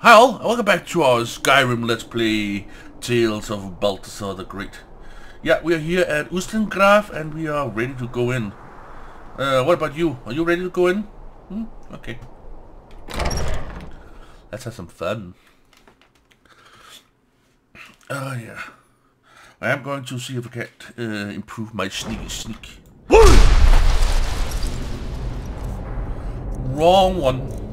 Hi all, and welcome back to our Skyrim Let's Play Tales of Balthasar the Great. Yeah, we are here at Ustengrav and we are ready to go in. Uh, what about you? Are you ready to go in? Hmm? Okay. Let's have some fun. Oh yeah. I am going to see if I can uh, improve my sneaky sneak. Wrong one.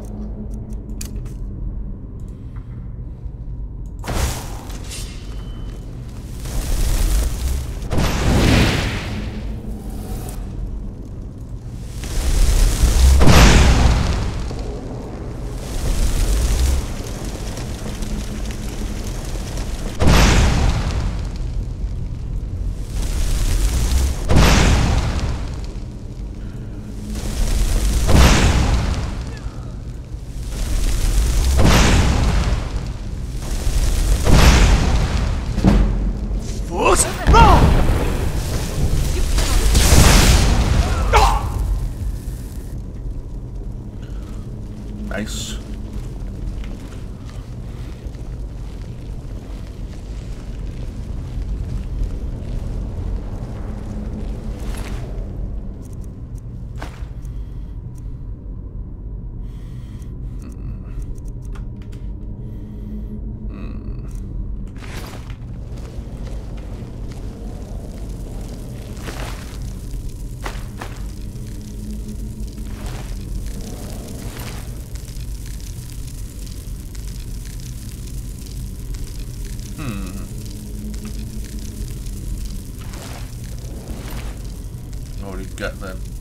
Already got that.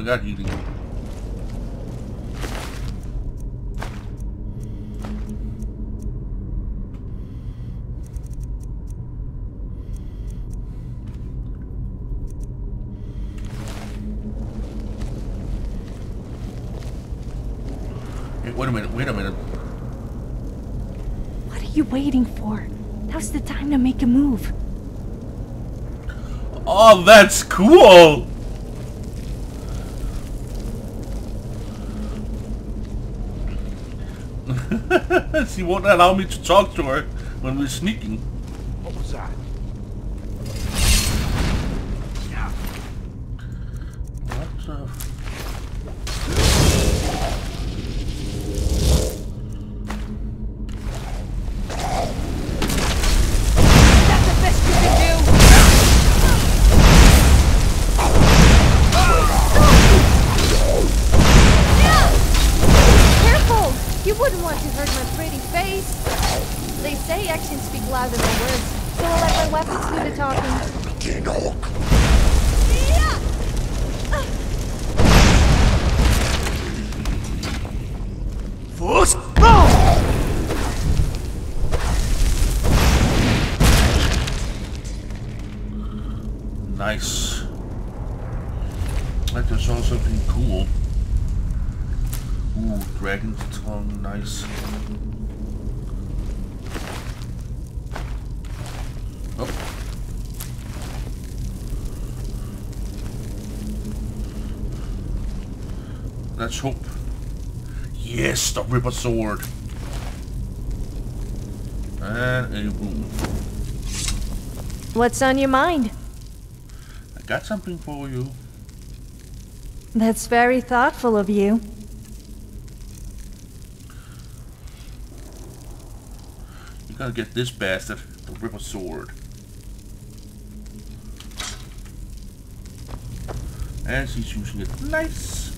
Oh, God, you can... Hey, wait a minute, wait a minute. What are you waiting for? Now's the time to make a move. Oh, that's cool! she won't allow me to talk to her when we're sneaking. Nice. I just saw something cool. Ooh, dragon's tongue, nice. Oh. Let's hope. Yes, the Ripper Sword. And a boom. What's on your mind? Got something for you. That's very thoughtful of you. You gotta get this bastard, the Ripper Sword. And she's using it nice.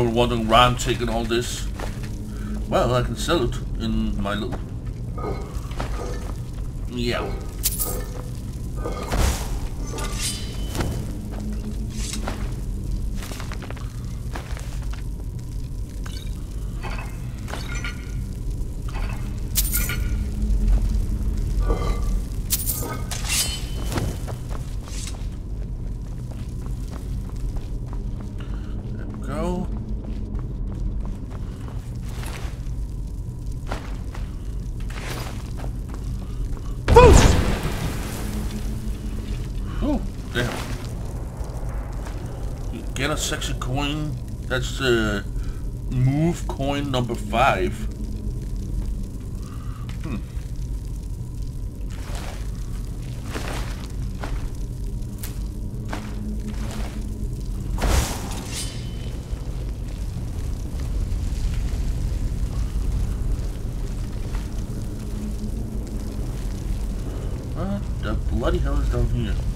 Probably wondering why I'm taking all this. Well, I can sell it in my little... Yeah. Sexy coin. That's uh, move coin number five. Hmm. What the bloody hell is down here?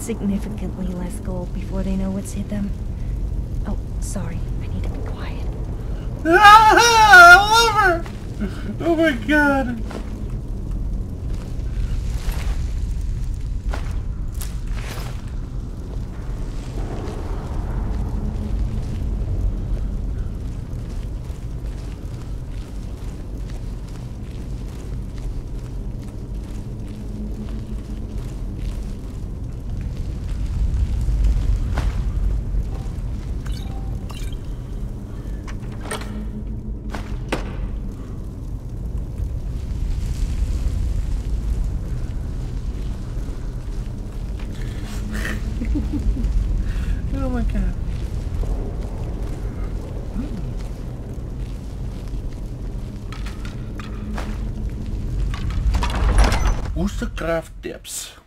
Significantly less gold before they know what's hit them. Oh, sorry. I need to be quiet. Ah, I love her! Oh my god! Oh my god. Ustengrav Depths. Right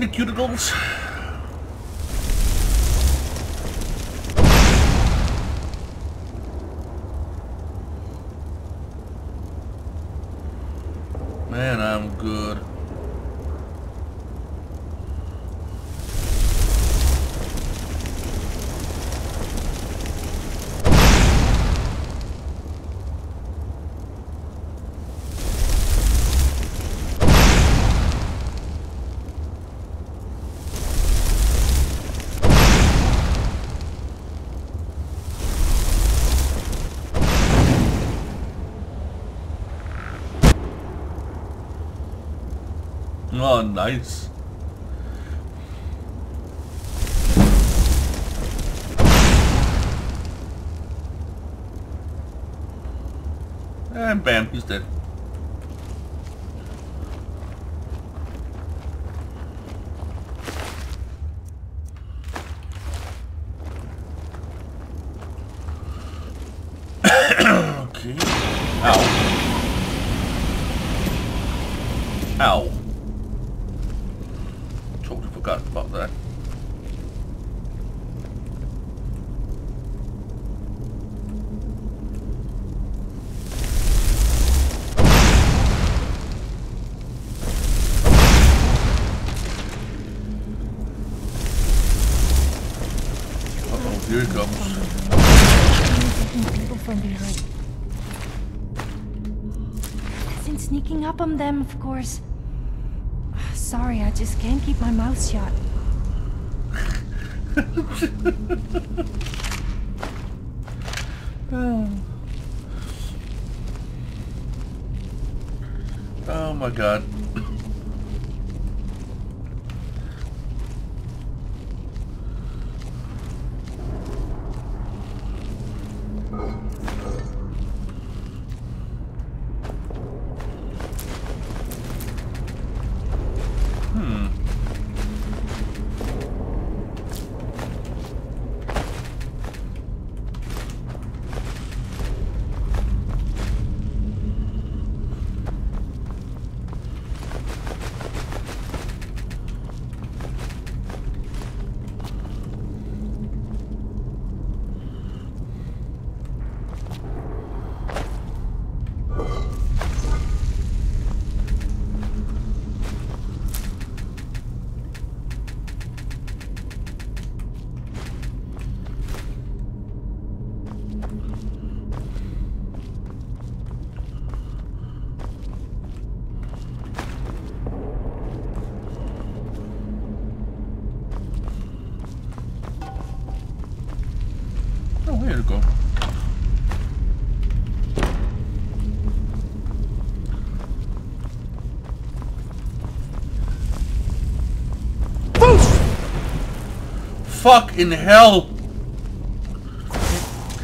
the cuticles. Man, I'm good. Oh, nice. And bam, he's dead. okay. Ow. Here up them, of course. Sorry, I just can't keep my mouth shut. Oh, oh my god. Go. Fuck in hell!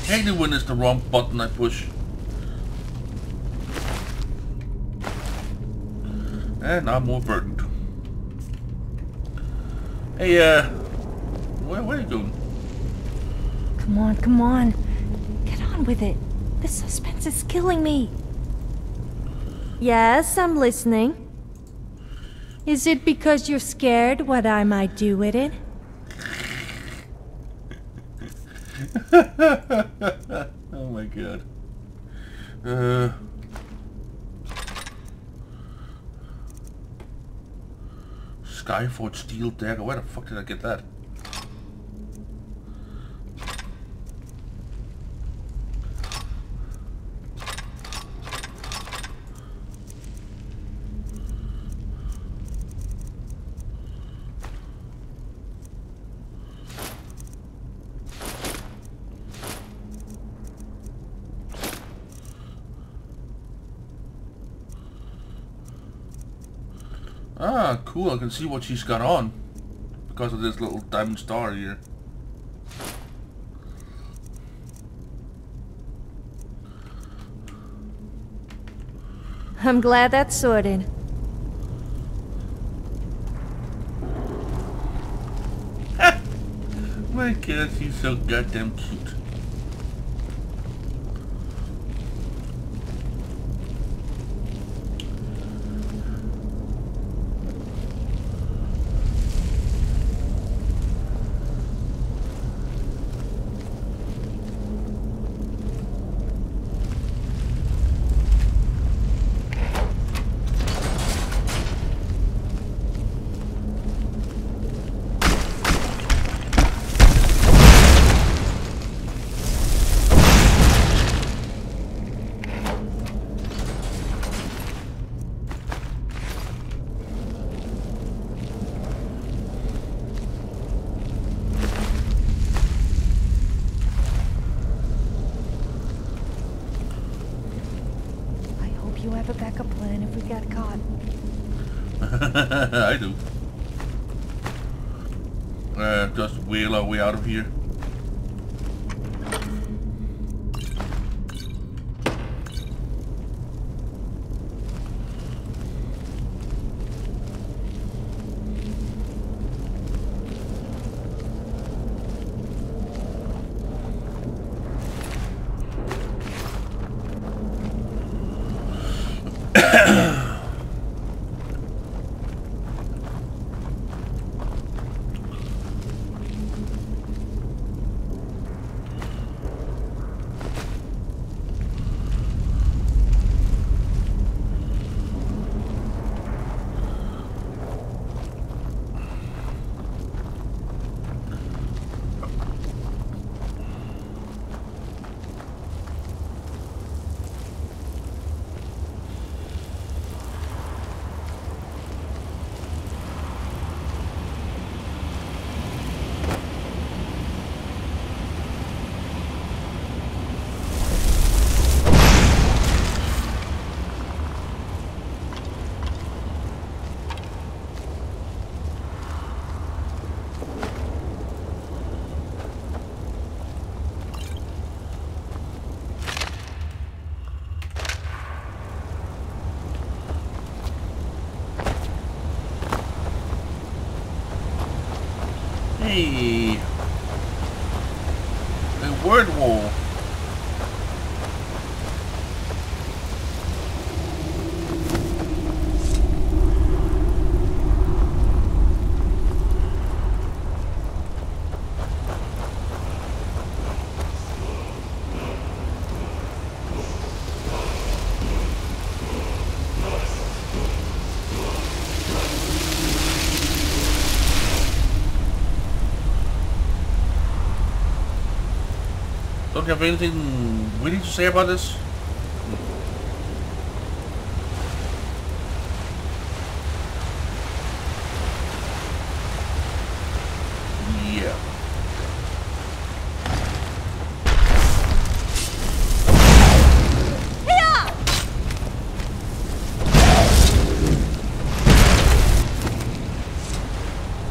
hate it when it's the wrong button I push. And I'm more burdened. Hey, uh, where, where you going? Come on, come on. Get on with it. The suspense is killing me. Yes, I'm listening. Is it because you're scared what I might do with it? oh my god. Uh. Skyforge steel dagger. Where the fuck did I get that? Ah, cool. I can see what she's got on. Because of this little diamond star here. I'm glad that's sorted. My god, she's so goddamn cute. I do. Uh, just wheel our way out of here. Hey. A word wall. Don't have anything witty to say about this? Yeah.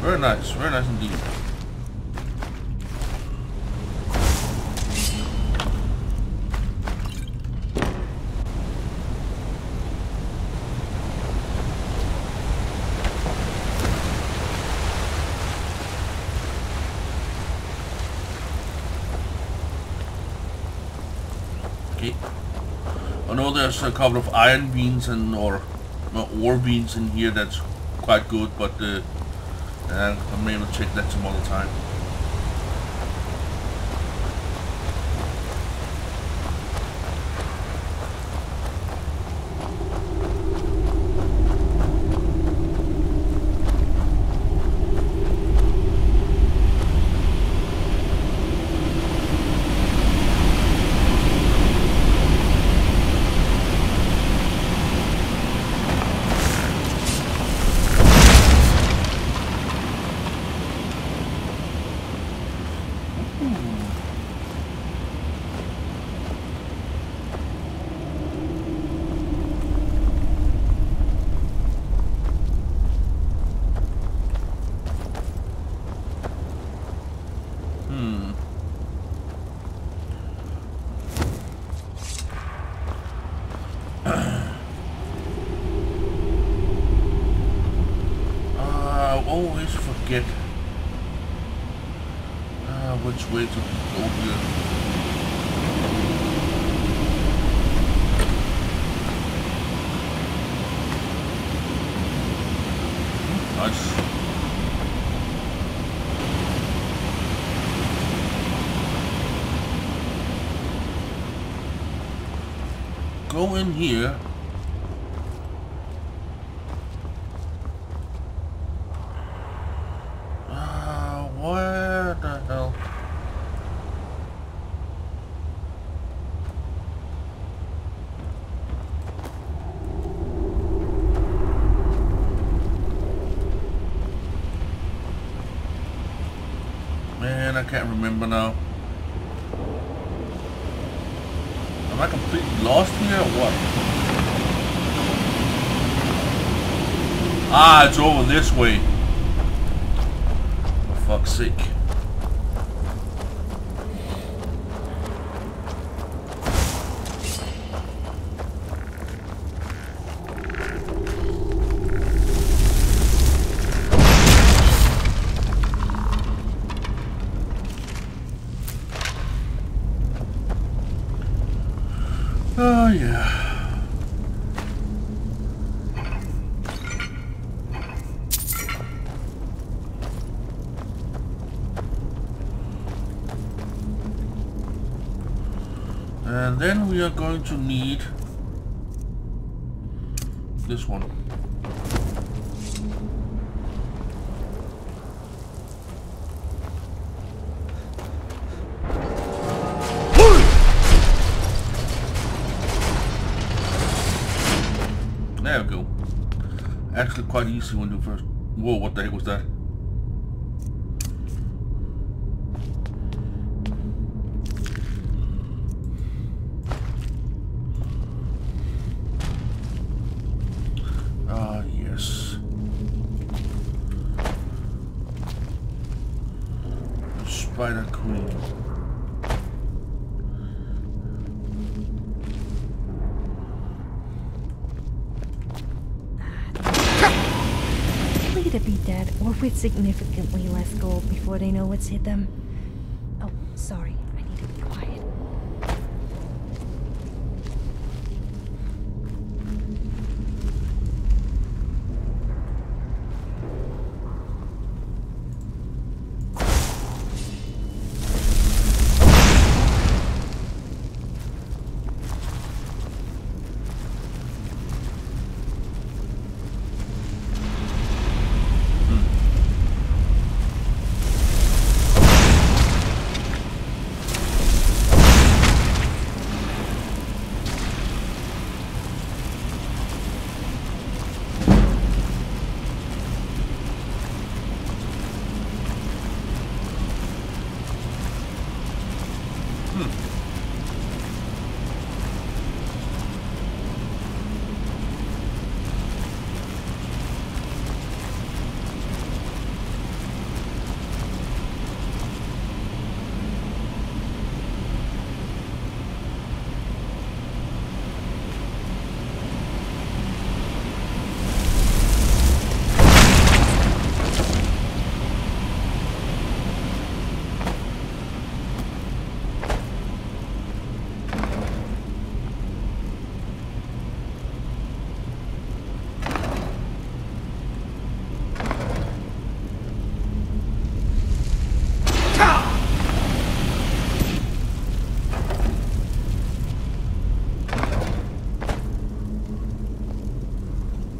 Very nice, very nice indeed. Okay. I know there's a couple of iron beans and or ore beans in here that's quite good, but uh, uh, I may not check that some other time. Hmm. Uh, I always forget uh, which way to go here. Nice. Go in here. Uh, where the hell? Man, I can't remember now. Am I completely lost here or what? Ah, it's over this way. For fuck's sake. And then we are going to need this one. There we go. Actually quite easy when you first... Whoa, what the heck was that? Ah, yes. Spider Queen. Either be dead or with significantly less gold before they know what's hit them. Oh, sorry. I need to be quiet.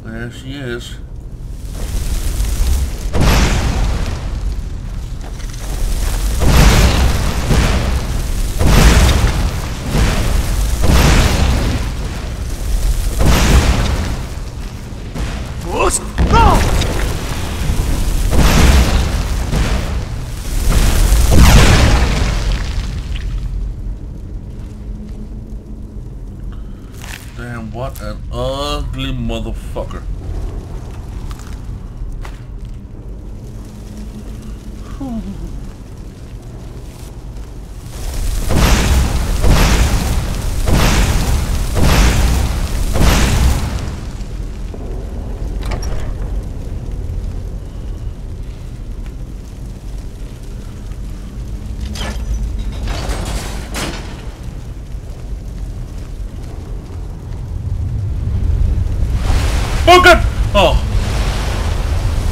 There she is. Damn, what an ugly motherfucker. Oh god! Oh!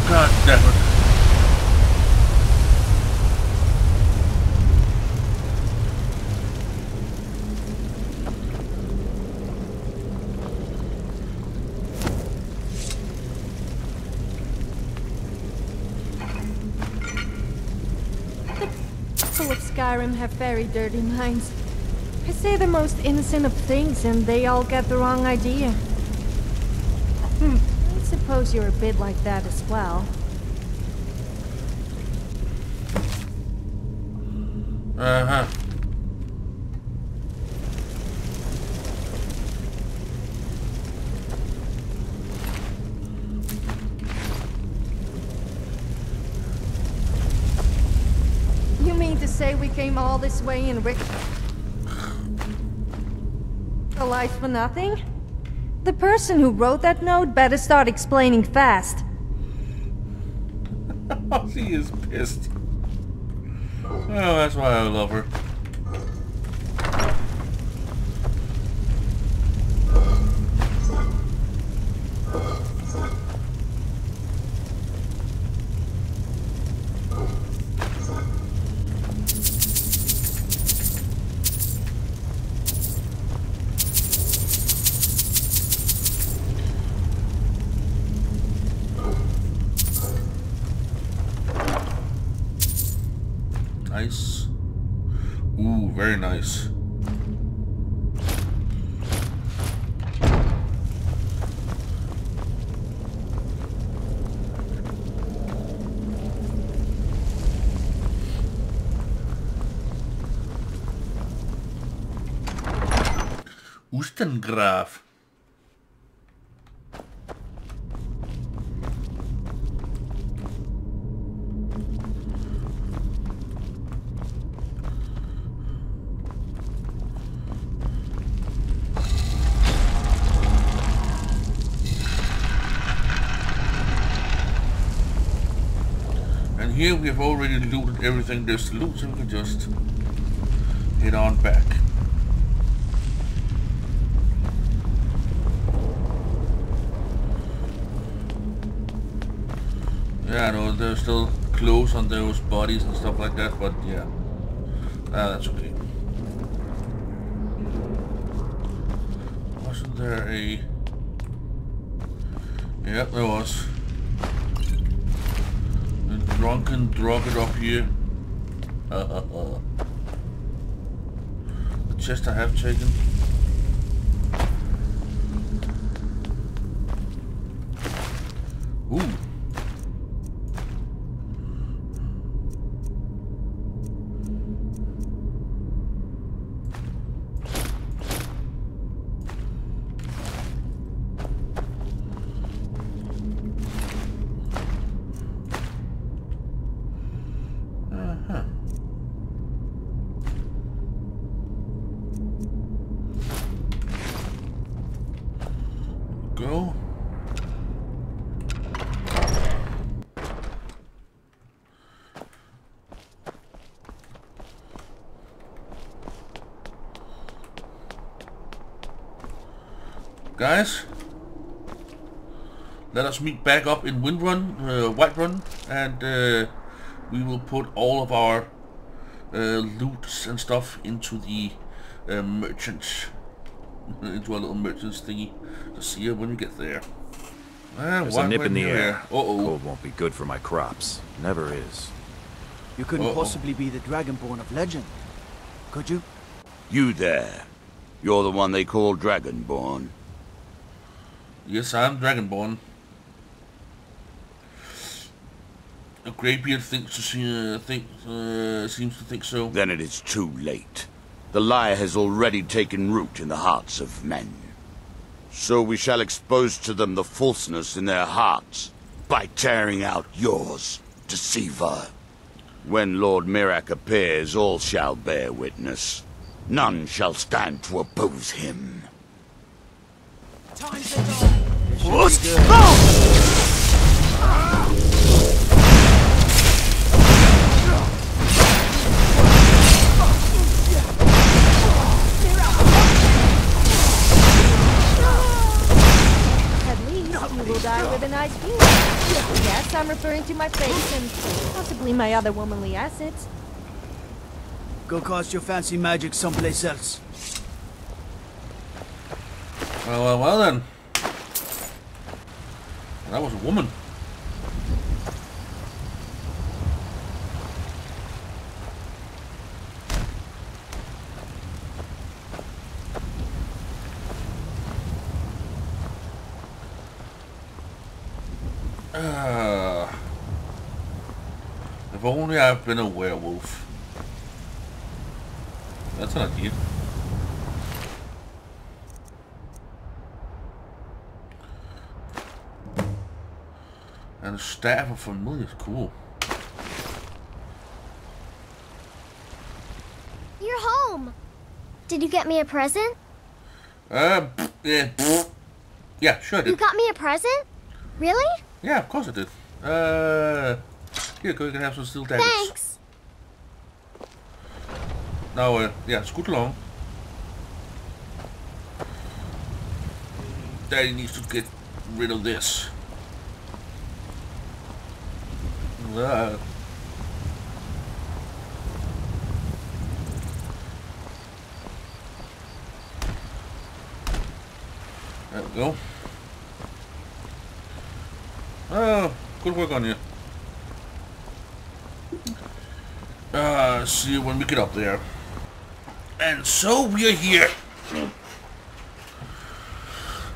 God damn it. People of Skyrim have very dirty minds. I say the most innocent of things and they all get the wrong idea. Hmm, I suppose you're a bit like that as well. Uh-huh. All this way in Rick... Alive for nothing? The person who wrote that note better start explaining fast. She is pissed. Oh, that's why I love her. And here we have already looted everything there's loot, so we can just head on back. Yeah, know there's still clothes on those bodies and stuff like that, but yeah. Ah, that's okay. Wasn't there a... Yep, there was. A drunken drugget up here. The chest I have taken. Guys, let us meet back up in Windrun, uh, Whiterun, and uh, we will put all of our uh, loots and stuff into the uh, merchant, into our little merchant's thingy. To see you when we get there. Ah, There's a nip in the air. Uh oh. Cold won't be good for my crops. Never is. You couldn't Uh-oh. possibly be the Dragonborn of legend, could you? You there. You're the one they call Dragonborn. Yes, I'm Dragonborn. A Greybeard thinks to see, uh, think, uh, seems to think so. Then it is too late. The lie has already taken root in the hearts of men. So we shall expose to them the falseness in their hearts by tearing out yours, deceiver. When Lord Miraak appears, all shall bear witness. None shall stand to oppose him. What? No! At least you will die with a nice view. Yes, I'm referring to my face and possibly my other womanly assets. Go cast your fancy magic someplace else. Well, well, well then. That was a woman. Ah. if only I've been a werewolf. That's an idea. And a staff of familiar is cool. You're home. Did you get me a present? Uh, yeah, yeah, sure I You got me a present? Really? Yeah, of course I did. Uh, here, go. You can have some steel daggers. Thanks. Now, uh, yeah, scoot along. Daddy needs to get rid of this. There we go. Oh, good work on you. Uh, see you when we get up there. And so we are here.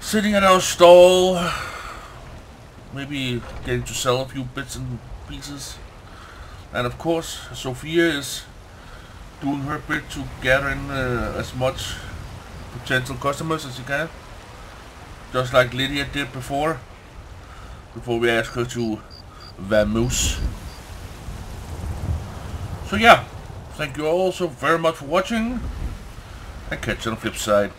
Sitting at our stall. Maybe getting to sell a few bits and pieces. And of course, Sophia is doing her bit to gather in uh, as much potential customers as she can. Just like Lydia did before. Before we asked her to vamoose. So yeah, thank you all so very much for watching, and catch you on the flip side.